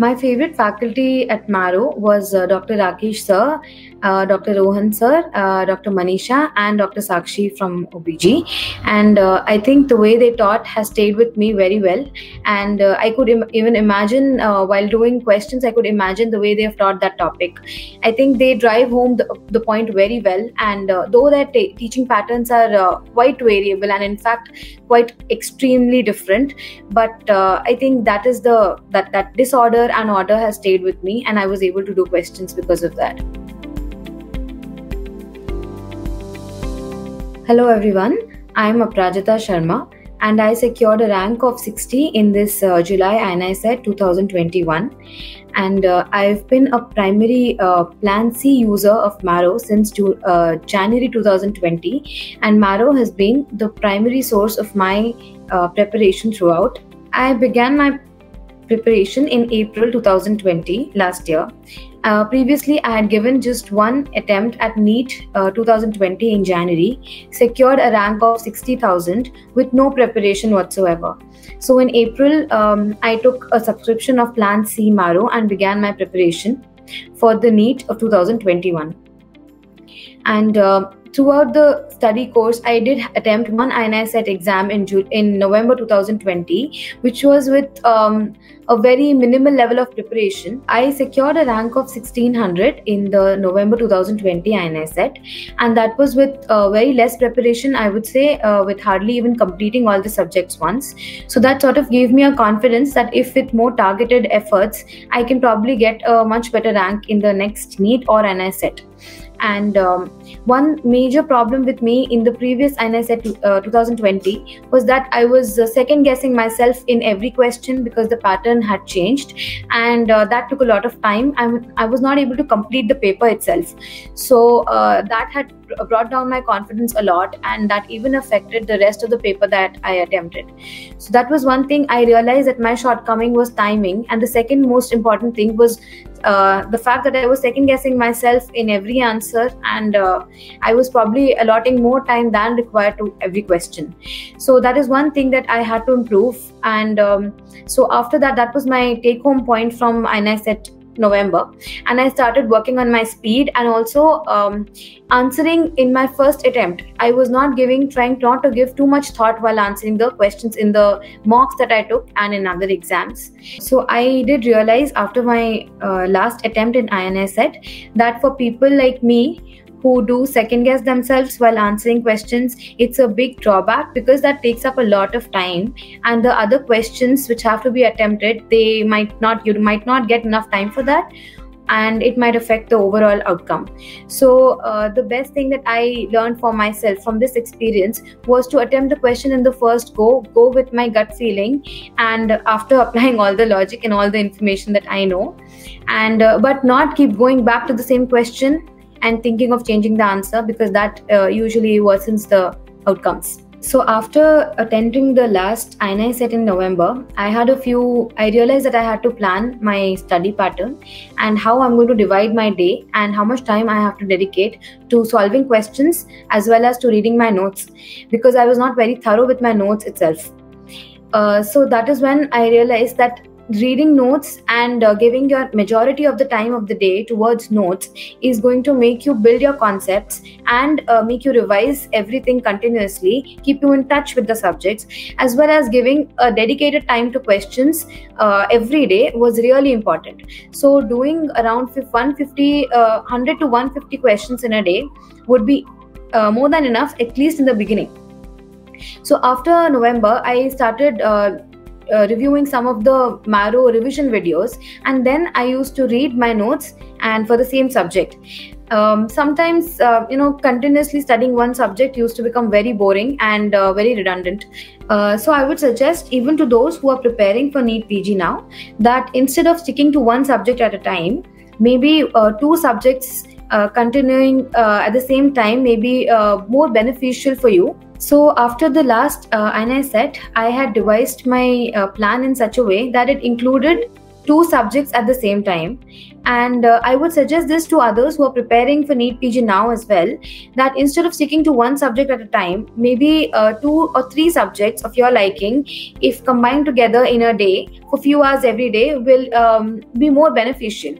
My favorite faculty at Marrow was uh, Dr. Rakesh sir, uh, Dr. Rohan sir, uh, Dr. Manisha, and Dr. Sakshi from OBG. And uh, I think the way they taught has stayed with me very well. And uh, I could Im- even imagine uh, while doing questions, I could imagine the way they have taught that topic. I think they drive home the, the point very well. And though their t- teaching patterns are quite variable and in fact quite extremely different, but I think that is the that that disorder and order has stayed with me, and I was able to do questions because of that. Hello, everyone. I'm Aparajita Sharma, and I secured a rank of 60 in this uh, July INICET 2021. And uh, I've been a primary uh, Plan C user of Marrow since uh, January 2020, and Marrow has been the primary source of my uh, preparation throughout. I began my preparation in April 2020, last year. Uh, previously, I had given just one attempt at NEET uh, 2020 in January, secured a rank of 60,000 with no preparation whatsoever. So, in April, um, I took a subscription of Plan C Marrow and began my preparation for the NEET of 2021. And uh, throughout the study course, I did attempt one INICET exam in June, in November 2020, which was with um, a very minimal level of preparation. I secured a rank of 1600 in the November 2020 INICET, and that was with uh, very less preparation. I would say uh, with hardly even completing all the subjects once. So that sort of gave me a confidence that if with more targeted efforts, I can probably get a much better rank in the next NEET or INICET and um, one major problem with me in the previous INICET uh, 2020 was that I was uh, second guessing myself in every question because the pattern had changed, and uh, that took a lot of time. I, I was not able to complete the paper itself, so uh, that had brought down my confidence a lot, and that even affected the rest of the paper that I attempted. So that was one thing I realized that my shortcoming was timing, and the second most important thing was uh, the fact that I was second guessing myself in every answer, and uh, I was probably allotting more time than required to every question. So that is one thing that I had to improve. And um, so after that, that was my take home point from INICET November, and I started working on my speed and also um, answering in my first attempt. I was not giving, trying not to give too much thought while answering the questions in the mocks that I took and in other exams. So I did realize after my uh, last attempt in INICET that for people like me who do second guess themselves while answering questions it's a big drawback because that takes up a lot of time. And the other questions which have to be attempted they might not you might not get enough time for that and it might affect the overall outcome. So uh, the best thing that i learned for myself from this experience was to attempt the question in the first go go with my gut feeling and after applying all the logic and all the information that i know and uh, but not keep going back to the same question and thinking of changing the answer because that uh, usually worsens the outcomes. So after attending the last INICET in November, I had a few. I realized that I had to plan my study pattern and how I'm going to divide my day and how much time I have to dedicate to solving questions as well as to reading my notes because I was not very thorough with my notes itself. Uh, so that is when I realized that reading notes and uh, giving your majority of the time of the day towards notes is going to make you build your concepts and uh, make you revise everything continuously keep you in touch with the subjects as well as giving a dedicated time to questions uh, every day was really important. So doing around 150 100 uh, to 150 questions in a day would be uh, more than enough at least in the beginning. So after november i started uh, reviewing some of the Marrow revision videos, and then I used to read my notes and for the same subject. Um, sometimes, uh, you know, continuously studying one subject used to become very boring and uh, very redundant. Uh, so, I would suggest, even to those who are preparing for NEET PG now, that instead of sticking to one subject at a time, maybe uh, two subjects continuing at the same time may be more beneficial for you so after the last uh, INICET, I had devised my uh, plan in such a way that it included two subjects at the same time and uh, i would suggest this to others who are preparing for NEET pg now as well that instead of sticking to one subject at a time maybe uh, two or three subjects of your liking if combined together in a day for a few hours every day will um, be more beneficial.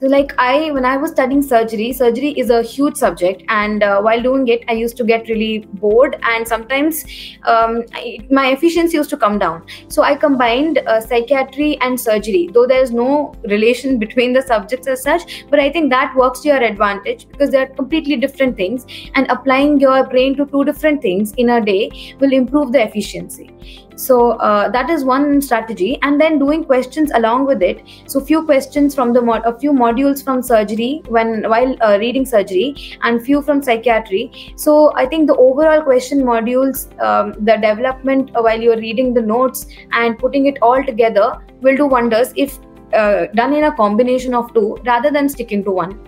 So like i when i was studying surgery surgery is a huge subject and uh, while doing it i used to get really bored and sometimes um, I, my efficiency used to come down. So i combined uh, psychiatry and surgery though there is no relation between the subjects as such but i think that works to your advantage because they are completely different things and applying your brain to two different things in a day will improve the efficiency. So uh, that is one strategy. And then doing questions along with it. So few questions from the mod- a few modules from surgery when while uh, reading surgery and few from psychiatry. So i think the overall question modules um, the development uh, while you're reading the notes and putting it all together will do wonders if uh, done in a combination of two rather than sticking to one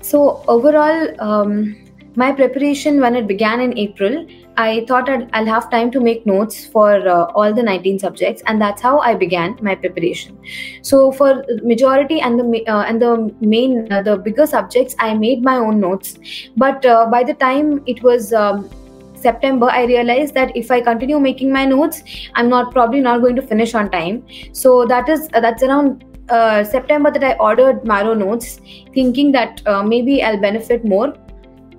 so overall um, my preparation when it began in april I thought i will have time to make notes for uh, all the 19 subjects, and that's how I began my preparation. So for majority and the uh, and the main uh, the bigger subjects, I made my own notes. But uh, by the time it was um, September, I realized that if I continue making my notes, I'm not probably not going to finish on time. So that is uh, that's around uh, September that I ordered Marrow notes, thinking that uh, maybe I'll benefit more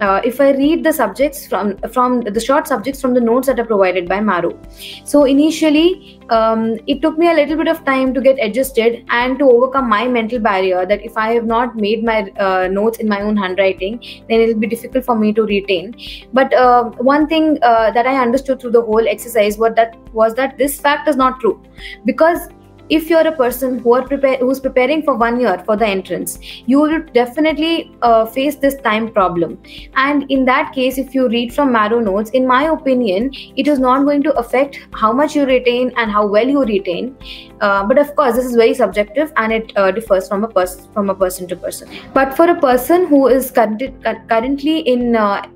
uh, if I read the subjects from from the short subjects from the notes that are provided by Marrow. So initially, um, it took me a little bit of time to get adjusted and to overcome my mental barrier that if I have not made my uh, notes in my own handwriting, then it will be difficult for me to retain. But uh, one thing uh, that I understood through the whole exercise was that was that this fact is not true because if you're a person who are prepare who's preparing for one year for the entrance you will definitely uh, face this time problem. And in that case if you read from marrow notes in my opinion it is not going to affect how much you retain and how well you retain. Uh, but of course this is very subjective and it uh, differs from a person from a person to person. But for a person who is currently in uh,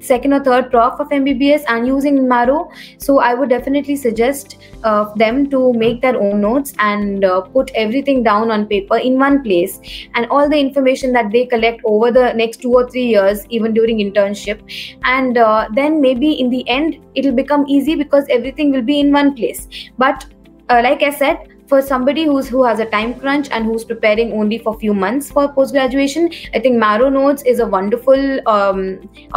second or third prof of MBBS and using Marrow. So I would definitely suggest uh, them to make their own notes and uh, put everything down on paper in one place and all the information that they collect over the next two or three years, even during internship. And uh, then maybe in the end, it'll become easy because everything will be in one place. But uh, like I said, for somebody who's who has a time crunch and who's preparing only for a few months for post graduation i think marrow notes is a wonderful um,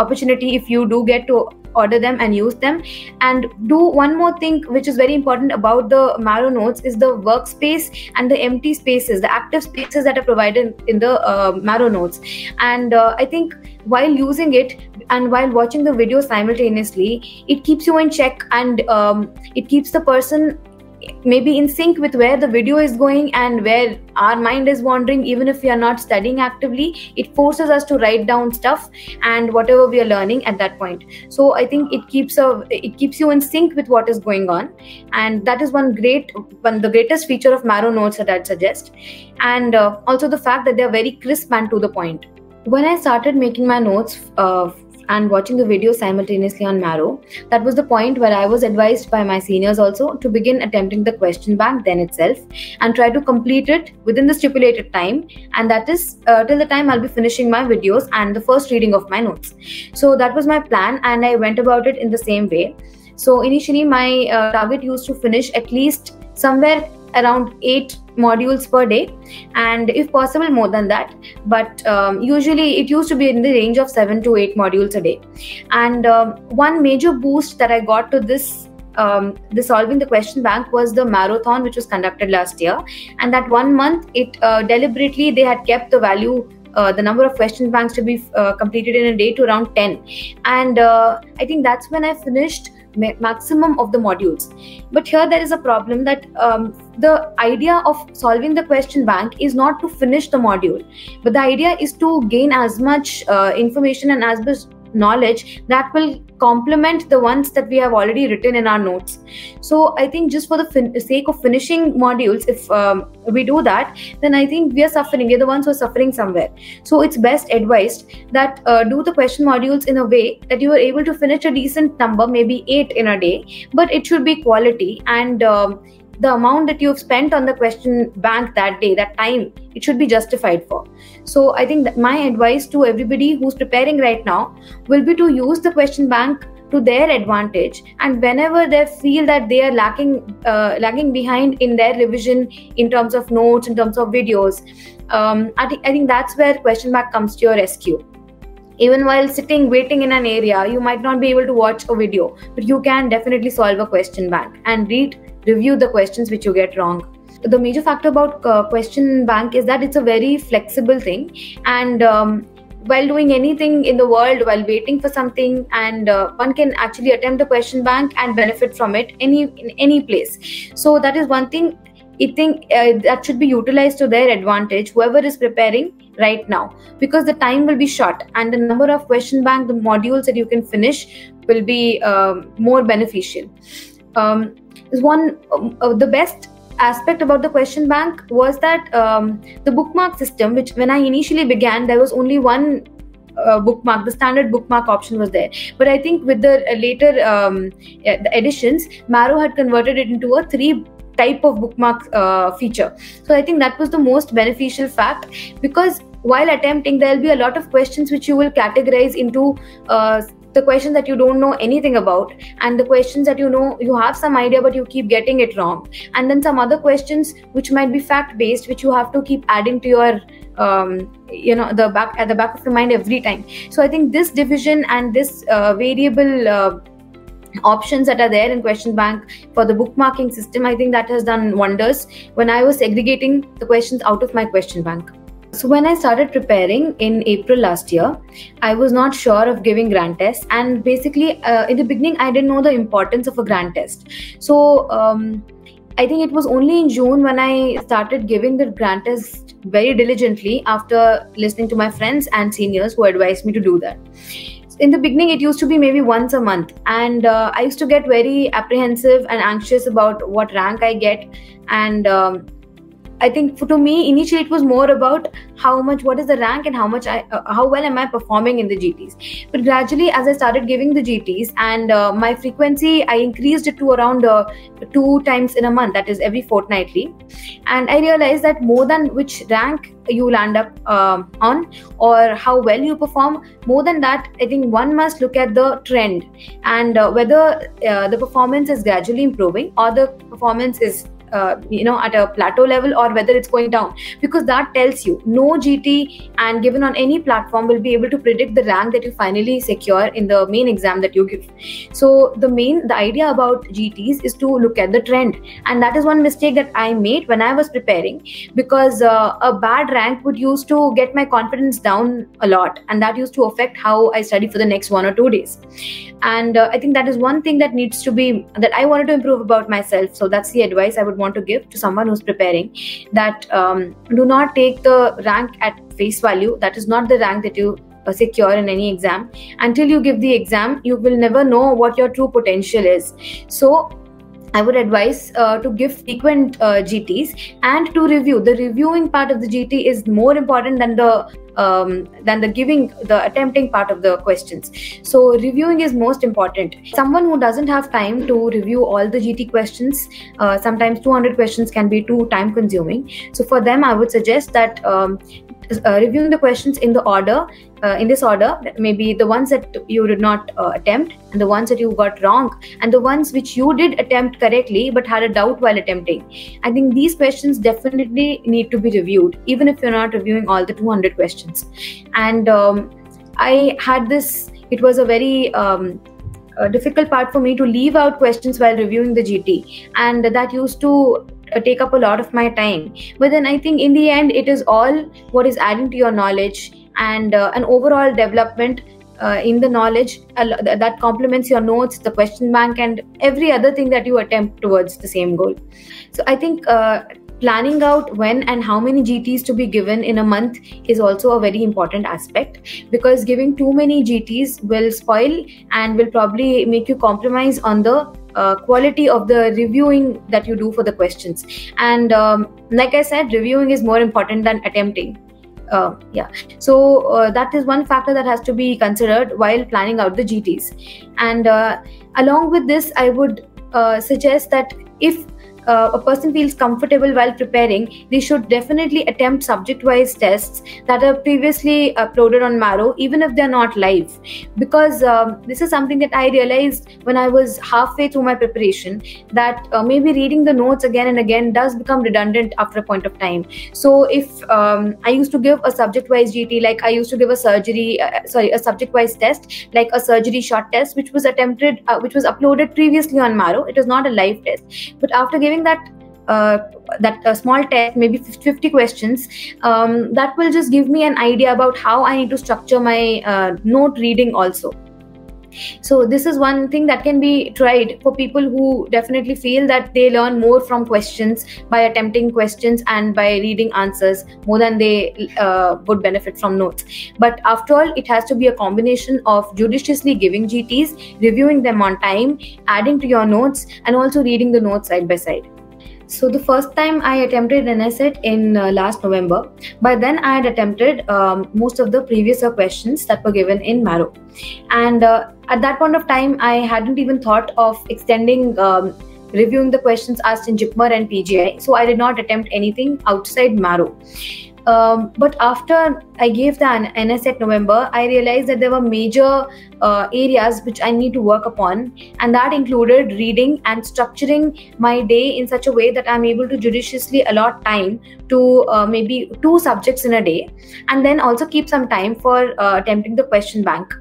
opportunity if you do get to order them and use them. And do one more thing which is very important about the marrow notes is the workspace and the empty spaces the active spaces that are provided in the uh, marrow notes. And uh, i think while using it and while watching the video simultaneously it keeps you in check and um, it keeps the person maybe in sync with where the video is going and where our mind is wandering even if we are not studying actively it forces us to write down stuff and whatever we are learning at that point. So i think it keeps a it keeps you in sync with what is going on. And that is one great one the greatest feature of marrow notes that i'd suggest. And uh, also the fact that they're very crisp and to the point. When i started making my notes uh, and watching the video simultaneously on Marrow. That was the point where I was advised by my seniors also to begin attempting the question bank then itself and try to complete it within the stipulated time. And that is uh, till the time I'll be finishing my videos and the first reading of my notes. So that was my plan, and I went about it in the same way. So initially, my uh, target used to finish at least somewhere around eight modules per day and if possible more than that. But um, usually it used to be in the range of seven to eight modules a day. And um, one major boost that i got to this um, the solving the question bank was the marathon which was conducted last year. And that one month it uh, deliberately they had kept the value uh, the number of question banks to be uh, completed in a day to around 10 and uh, i think that's when i finished maximum of the modules. But here there is a problem that um, the idea of solving the question bank is not to finish the module but the idea is to gain as much uh, information and as much knowledge that will complement the ones that we have already written in our notes so i think just for the fin- sake of finishing modules if um, we do that then i think we are suffering we're the ones who are suffering somewhere so it's best advised that uh, do the question modules in a way that you are able to finish a decent number maybe eight in a day but it should be quality and um, the amount that you've spent on the question bank that day, that time, it should be justified for. So I think that my advice to everybody who's preparing right now will be to use the question bank to their advantage. And whenever they feel that they are lacking uh, lagging behind in their revision in terms of notes in terms of videos um, I, th- I think that's where question bank comes to your rescue. Even while sitting waiting in an area you might not be able to watch a video but you can definitely solve a question bank and read review the questions which you get wrong the major factor about uh, question bank is that it's a very flexible thing. And um, while doing anything in the world while waiting for something and uh, one can actually attempt the question bank and benefit from it any in any place. So that is one thing I think uh, that should be utilized to their advantage, whoever is preparing right now, because the time will be short and the number of question bank, the modules that you can finish will be uh, more beneficial. Um, one um, uh, the best aspect about the question bank was that um, the bookmark system, which when I initially began, there was only one uh, bookmark the standard bookmark option was there. But i think with the uh, later um, the additions marrow had converted it into a three type of bookmark uh, feature. So i think that was the most beneficial fact because while attempting there will be a lot of questions which you will categorize into uh, the questions that you don't know anything about and the questions that you know you have some idea but you keep getting it wrong. And then some other questions which might be fact based which you have to keep adding to your um, you know the back at the back of your mind every time. So i think this division and this uh, variable uh, options that are there in question bank for the bookmarking system i think that has done wonders. When i was segregating the questions out of my question bank so when i started preparing in april last year i was not sure of giving grand test. And basically uh, in the beginning i didn't know the importance of a grand test. So um, i think it was only in june when i started giving the grand test very diligently after listening to my friends and seniors who advised me to do that. In the beginning it used to be maybe once a month. And uh, i used to get very apprehensive and anxious about what rank i get. And um, I think for, to me initially it was more about how much what is the rank and how much I uh, how well am I performing in the GTs. But gradually as I started giving the GTs and uh, my frequency I increased it to around uh, two times in a month that is every fortnightly, and I realized that more than which rank you land up uh, on or how well you perform more than that i think one must look at the trend and uh, whether uh, the performance is gradually improving or the performance is uh, you know at a plateau level or whether it's going down. Because that tells you no gt and given on any platform will be able to predict the rank that you finally secure in the main exam that you give. So the main the idea about gts is to look at the trend. And that is one mistake that i made when i was preparing because uh, a bad rank would used to get my confidence down a lot and that used to affect how i study for the next one or two days. And uh, i think that is one thing that needs to be that i wanted to improve about myself. So that's the advice i would want to give to someone who's preparing that um, do not take the rank at face value. That is not the rank that you uh, secure in any exam. Until you give the exam you will never know what your true potential is. So I would advise uh, to give frequent uh, GTs and to review. The reviewing part of the GT is more important than the um, than the giving the attempting part of the questions. So reviewing is most important. Someone who doesn't have time to review all the GT questions, uh, sometimes 200 questions can be too time consuming. So for them, I would suggest that um, uh, reviewing the questions in the order uh, in this order maybe the ones that you did not uh, attempt and the ones that you got wrong and the ones which you did attempt correctly but had a doubt while attempting. I think these questions definitely need to be reviewed even if you're not reviewing all the 200 questions. And um, i had this it was a very um, a difficult part for me to leave out questions while reviewing the GT, and that used to take up a lot of my time. But then i think in the end it is all what is adding to your knowledge and uh, an overall development uh, in the knowledge uh, that complements your notes the question bank and every other thing that you attempt towards the same goal. So i think uh, planning out when and how many GTs to be given in a month is also a very important aspect because giving too many GTs will spoil and will probably make you compromise on the uh, quality of the reviewing that you do for the questions. And um, like i said reviewing is more important than attempting. Uh, yeah. So uh, that is one factor that has to be considered while planning out the gts and uh, along with this i would uh, suggest that if uh, a person feels comfortable while preparing, they should definitely attempt subject wise tests that are previously uploaded on Marrow, even if they're not live. Because um, this is something that I realized when I was halfway through my preparation that uh, maybe reading the notes again and again does become redundant after a point of time. So if um, I used to give a subject wise GT, like I used to give a surgery, uh, sorry, a subject wise test, like a surgery short test, which was attempted, uh, which was uploaded previously on Marrow. It was not a live test. But after giving that uh, that uh, small test, maybe 50 questions, um, that will just give me an idea about how I need to structure my uh, note reading also so this is one thing that can be tried for people who definitely feel that they learn more from questions by attempting questions and by reading answers more than they uh, would benefit from notes. But after all it has to be a combination of judiciously giving gts reviewing them on time adding to your notes and also reading the notes side by side so the first time I attempted an INICET in uh, last November. By then I had attempted um, most of the previous questions that were given in Marrow, and uh, at that point of time I hadn't even thought of extending. Um, reviewing the questions asked in JIPMER and PGI, so I did not attempt anything outside Marrow. Um, but after I gave the INICET November, I realized that there were major uh, areas which I need to work upon, and that included reading and structuring my day in such a way that I'm able to judiciously allot time to uh, maybe two subjects in a day, and then also keep some time for uh, attempting the question bank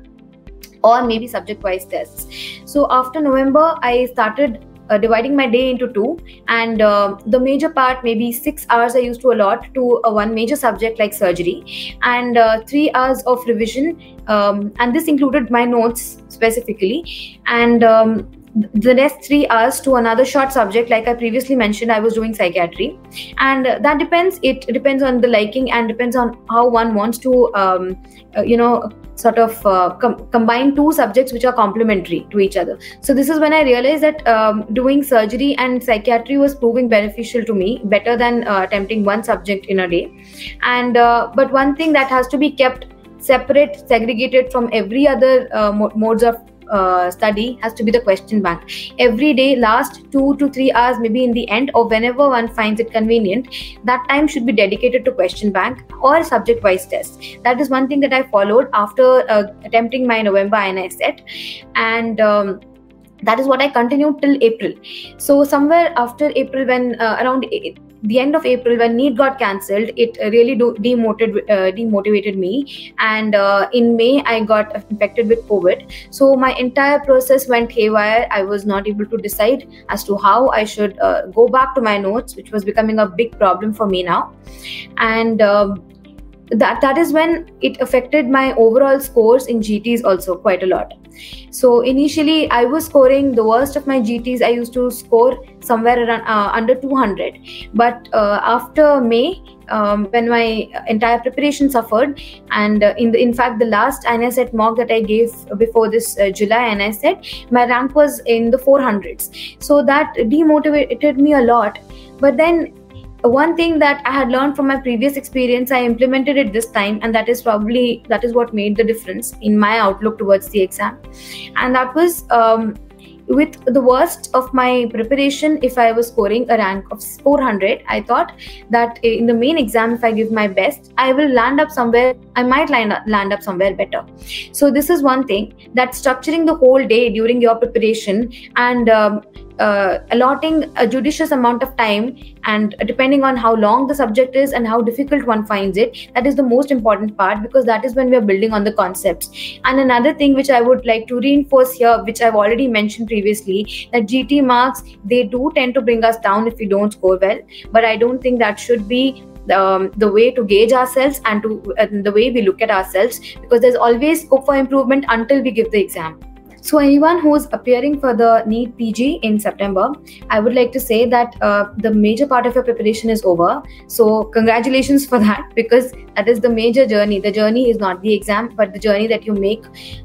or maybe subject wise tests. So after November, I started uh, dividing my day into two. And uh, the major part maybe six hours i used to allot to uh, one major subject like surgery. And uh, three hours of revision um, and this included my notes specifically. And um, the next three hours to another short subject like i previously mentioned i was doing psychiatry. And that depends it depends on the liking and depends on how one wants to um, uh, you know sort of uh, com- combine two subjects which are complementary to each other. So this is when i realized that um, doing surgery and psychiatry was proving beneficial to me better than uh, attempting one subject in a day. And uh, but one thing that has to be kept separate segregated from every other uh, modes of uh, study has to be the question bank. Every day last two to three hours maybe in the end or whenever one finds it convenient that time should be dedicated to question bank or subject wise test. That is one thing that i followed after uh, attempting my november INICET and um, that is what i continued till april. So somewhere after april when uh, around the end of April, when NEET got cancelled, it really do- demotivated uh, demotivated me. And uh, in May, I got infected with COVID. So my entire process went haywire. I was not able to decide as to how I should uh, go back to my notes, which was becoming a big problem for me now. And um, that that is when it affected my overall scores in GTs also quite a lot. So initially, I was scoring the worst of my GTs. I used to score somewhere around uh, under 200. But uh, after May, um, when my entire preparation suffered, and uh, in the, in fact the last INICET mock that I gave before this uh, July INICET, my rank was in the 400s. So that demotivated me a lot. But then one thing that i had learned from my previous experience i implemented it this time and that is probably that is what made the difference in my outlook towards the exam. And that was um, with the worst of my preparation if i was scoring a rank of 400 i thought that in the main exam if i give my best i will land up somewhere i might land up, land up somewhere better. So this is one thing that structuring the whole day during your preparation and um, uh, allotting a judicious amount of time and depending on how long the subject is and how difficult one finds it that is the most important part because that is when we are building on the concepts. And another thing which i would like to reinforce here which i've already mentioned previously that gt marks they do tend to bring us down if we don't score well but i don't think that should be um, the way to gauge ourselves and to uh, the way we look at ourselves because there's always scope for improvement until we give the exam so, anyone who is appearing for the NEET PG in September, I would like to say that uh, the major part of your preparation is over. So, congratulations for that because that is the major journey. The journey is not the exam, but the journey that you make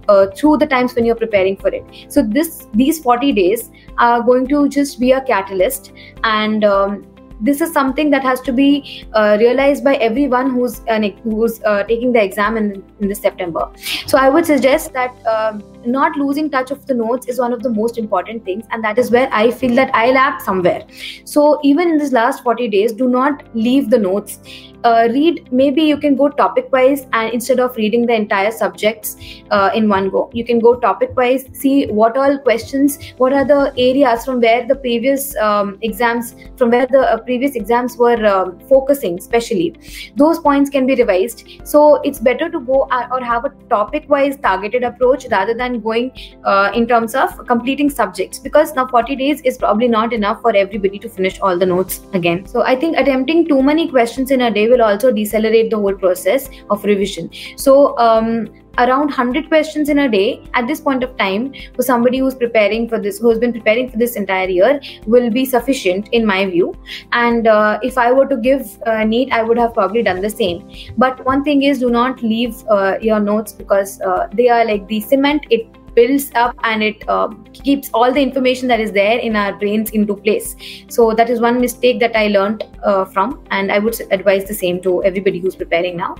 uh, through the times when you're preparing for it. So, this these 40 days are going to just be a catalyst and um, this is something that has to be uh, realized by everyone who's uh, who's uh, taking the exam in, in this September. So I would suggest that um, not losing touch of the notes is one of the most important things and that is where i feel that i lacked somewhere. So even in this last 40 days do not leave the notes. Uh, read maybe you can go topic wise and instead of reading the entire subjects uh, in one go. You can go topic wise see what all questions what are the areas from where the previous um, exams from where the uh, previous exams were um, focusing especially those points can be revised. So it's better to go uh, or have a topic wise targeted approach rather than going uh, in terms of completing subjects because now 40 days is probably not enough for everybody to finish all the notes again. So i think attempting too many questions in a day will also decelerate the whole process of revision. So um, around 100 questions in a day at this point of time for somebody who's preparing for this who's been preparing for this entire year will be sufficient in my view. And uh, if i were to give uh, NEET i would have probably done the same. But one thing is do not leave uh, your notes because uh, they are like the cement. It builds up and it uh, keeps all the information that is there in our brains into place. So that is one mistake that i learned uh, from and i would advise the same to everybody who's preparing now.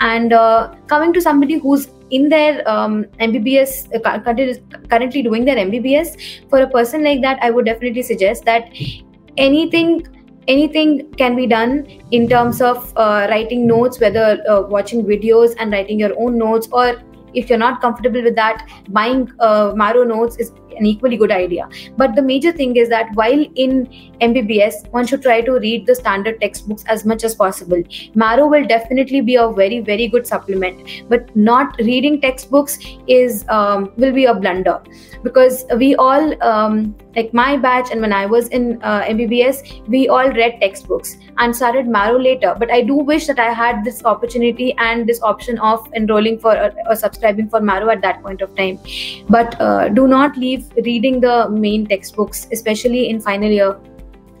And uh, coming to somebody who's in their um, mbbs uh, currently doing their mbbs for a person like that i would definitely suggest that anything anything can be done in terms of uh, writing notes whether uh, watching videos and writing your own notes or if you're not comfortable with that buying uh, Marrow notes is an equally good idea. But the major thing is that while in mbbs one should try to read the standard textbooks as much as possible. Marrow will definitely be a very very good supplement. But not reading textbooks is um, will be a blunder. Because we all um, like my batch and when i was in uh, mbbs we all read textbooks and started marrow later. But i do wish that i had this opportunity and this option of enrolling for uh, or subscribing for marrow at that point of time. But uh, do not leave reading the main textbooks especially in final year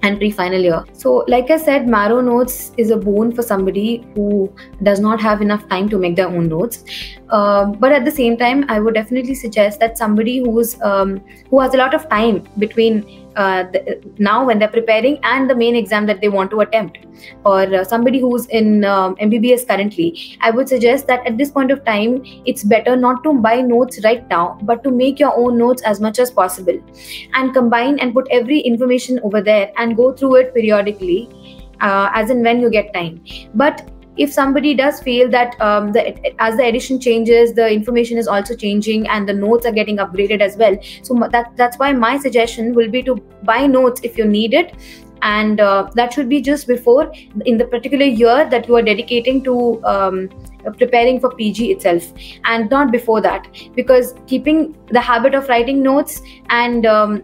and pre-final year. So, like I said, Marrow Notes is a boon for somebody who does not have enough time to make their own notes. Uh, but at the same time, I would definitely suggest that somebody who's um, who has a lot of time between uh, the, now when they're preparing and the main exam that they want to attempt. Or uh, somebody who's in um, mbbs currently i would suggest that at this point of time it's better not to buy notes right now but to make your own notes as much as possible. And combine and put every information over there and go through it periodically uh, as and when you get time. But if somebody does feel that um, the, as the edition changes the information is also changing and the notes are getting upgraded as well. So that that's why my suggestion will be to buy notes if you need it. And uh, that should be just before in the particular year that you are dedicating to um, preparing for pg itself and not before that. Because keeping the habit of writing notes and um,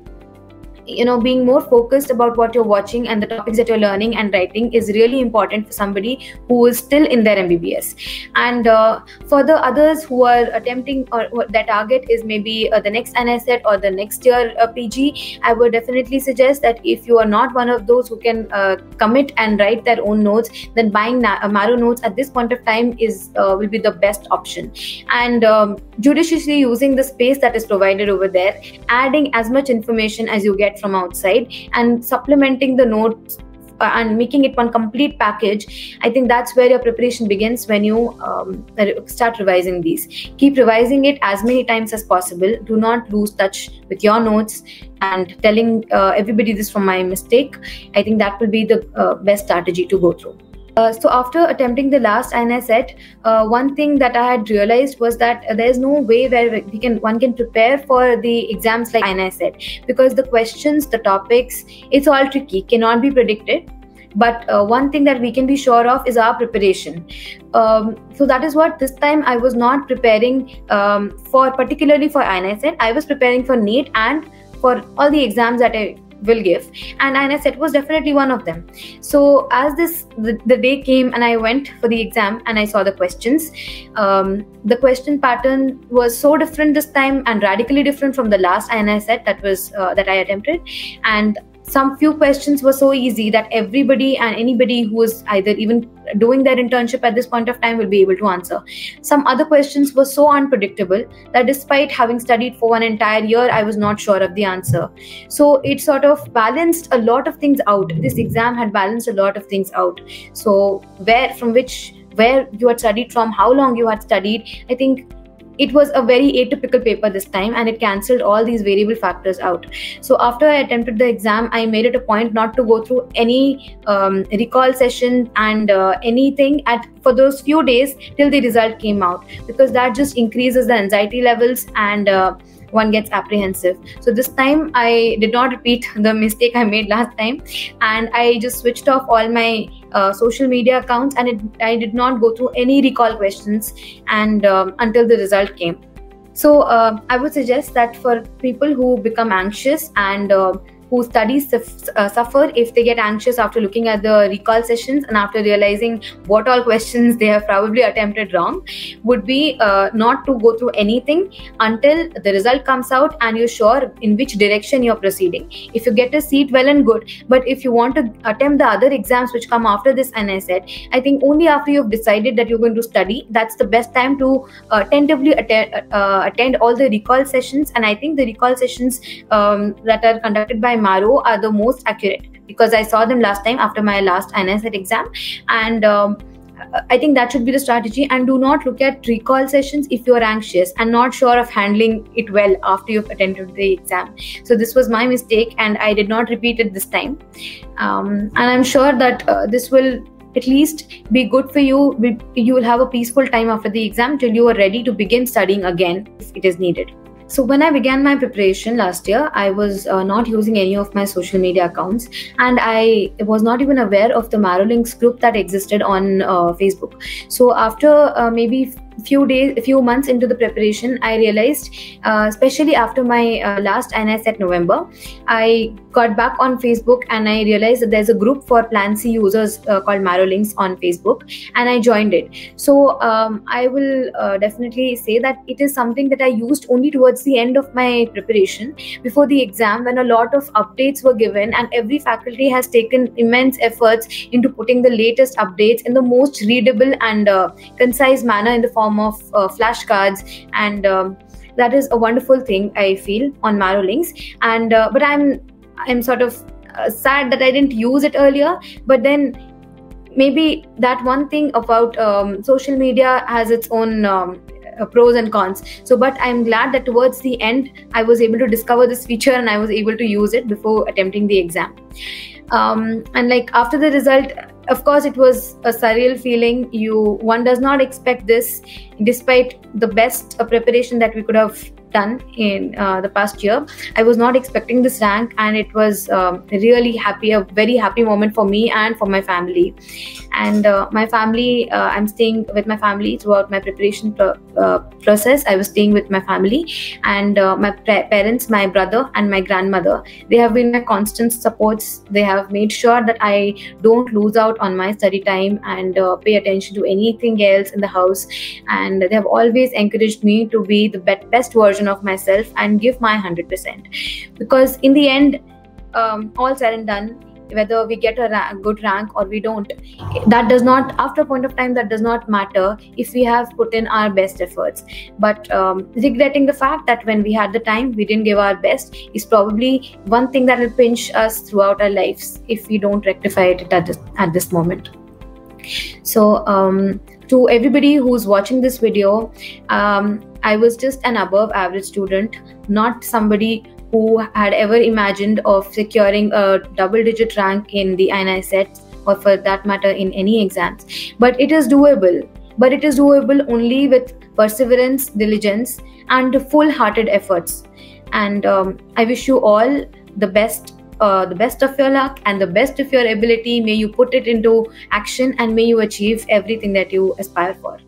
you know being more focused about what you're watching and the topics that you're learning and writing is really important for somebody who is still in their mbbs and uh, for the others who are attempting or their target is maybe uh, the next INICET or the next year uh, pg i would definitely suggest that if you are not one of those who can uh, commit and write their own notes then buying na- uh, marrow notes at this point of time is uh, will be the best option. And um, judiciously using the space that is provided over there adding as much information as you get from outside and supplementing the notes uh, and making it one complete package i think that's where your preparation begins when you um, start revising these. Keep revising it as many times as possible. Do not lose touch with your notes and telling uh, everybody this from my mistake. I think that will be the uh, best strategy to go through uh, so after attempting the last INICET, uh, one thing that I had realized was that there is no way where we can one can prepare for the exams like INICET because the questions, the topics, it's all tricky, cannot be predicted. But uh, one thing that we can be sure of is our preparation. Um, so that is what this time I was not preparing um, for, particularly for INICET. I was preparing for NEET and for all the exams that I will give. And INICET was definitely one of them. So as this the, the, day came and i went for the exam and i saw the questions um, the question pattern was so different this time and radically different from the last INICET that was uh, that i attempted. And some few questions were so easy that everybody and anybody who was either even doing their internship at this point of time will be able to answer. Some other questions were so unpredictable that despite having studied for an entire year, I was not sure of the answer. So it sort of balanced a lot of things out. This exam had balanced a lot of things out. So where from which where you had studied from, how long you had studied, I think it was a very atypical paper this time and it cancelled all these variable factors out. So after i attempted the exam i made it a point not to go through any um, recall session and uh, anything at for those few days till the result came out because that just increases the anxiety levels and uh, one gets apprehensive. So this time i did not repeat the mistake i made last time. And i just switched off all my uh, social media accounts and it, i did not go through any recall questions and um, until the result came. So uh, i would suggest that for people who become anxious and uh, who studies uh, suffer if they get anxious after looking at the recall sessions and after realizing what all questions they have probably attempted wrong would be uh, not to go through anything until the result comes out and you're sure in which direction you're proceeding. If you get a seat well and good. But if you want to attempt the other exams which come after this and i said i think only after you've decided that you're going to study that's the best time to uh, tentatively attend, uh, attend all the recall sessions. And i think the recall sessions um, that are conducted by Marrow are the most accurate because I saw them last time after my last INICET exam, and um, I think that should be the strategy. And do not look at recall sessions if you're anxious and not sure of handling it well after you've attended the exam. So this was my mistake, and I did not repeat it this time. Um, and I'm sure that uh, this will at least be good for you. You will have a peaceful time after the exam till you are ready to begin studying again if it is needed. So when I began my preparation last year, I was uh, not using any of my social media accounts, and I was not even aware of the Marrolinks group that existed on uh, Facebook. So after uh, maybe few days a few months into the preparation i realized uh, especially after my uh, last INICET november i got back on facebook and i realized that there's a group for plan c users uh, called Marrolinks on facebook and i joined it. So um, i will uh, definitely say that it is something that i used only towards the end of my preparation. Before the exam when a lot of updates were given and every faculty has taken immense efforts into putting the latest updates in the most readable and uh, concise manner in the form form of uh, flashcards. And um, that is a wonderful thing i feel on Marrolinks and uh, but i'm i'm sort of uh, sad that i didn't use it earlier. But then maybe that one thing about um, social media has its own um, pros and cons. So but i'm glad that towards the end i was able to discover this feature and i was able to use it before attempting the exam. Um, and like after the result of course it was a surreal feeling. You one does not expect this despite the best uh, preparation that we could have done in uh, the past year. I was not expecting this rank, and it was um, really happy, a very happy moment for me and for my family. And uh, my family, uh, I'm staying with my family throughout my preparation pro- uh, process. I was staying with my family, and uh, my parents, my brother, and my grandmother. They have been my constant supports. They have made sure that I don't lose out on my study time and uh, pay attention to anything else in the house. And they have always encouraged me to be the best version version of myself and give my 100% because in the end um, all said and done whether we get a ra- good rank or we don't that does not after a point of time that does not matter if we have put in our best efforts. But um, regretting the fact that when we had the time we didn't give our best is probably one thing that will pinch us throughout our lives if we don't rectify it at this, at this moment. So um, to everybody who's watching this video um, I was just an above average student, not somebody who had ever imagined of securing a double digit rank in the INICET or for that matter in any exams. But it is doable. But it is doable only with perseverance, diligence, and full hearted efforts. And um, I wish you all the best. Uh, the best of your luck and the best of your ability. May you put it into action and may you achieve everything that you aspire for.